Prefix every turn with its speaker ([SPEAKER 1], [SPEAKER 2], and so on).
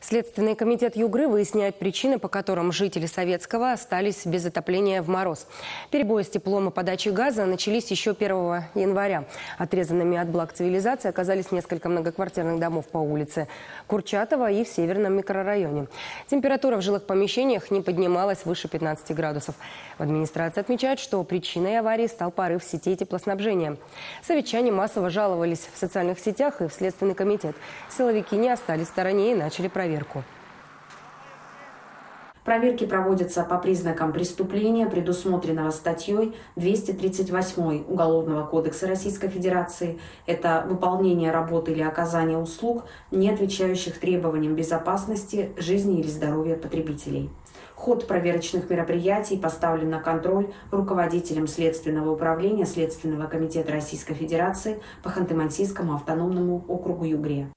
[SPEAKER 1] Следственный комитет Югры выясняет причины, по которым жители Советского остались без отопления в мороз. Перебои с теплом и подачей газа начались еще 1 января. Отрезанными от благ цивилизации оказались несколько многоквартирных домов по улице Курчатова и в северном микрорайоне. Температура в жилых помещениях не поднималась выше 15 градусов. В администрации отмечают, что причиной аварии стал порыв сетей теплоснабжения. Советчане массово жаловались в социальных сетях и в Следственный комитет. Силовики не остались в стороне и начали проверять проверку.
[SPEAKER 2] Проверки проводятся по признакам преступления, предусмотренного статьей 238 Уголовного кодекса Российской Федерации. Это выполнение работы или оказание услуг, не отвечающих требованиям безопасности, жизни или здоровья потребителей. Ход проверочных мероприятий поставлен на контроль руководителем Следственного управления Следственного комитета Российской Федерации по Ханты-Мансийскому автономному округу Югре.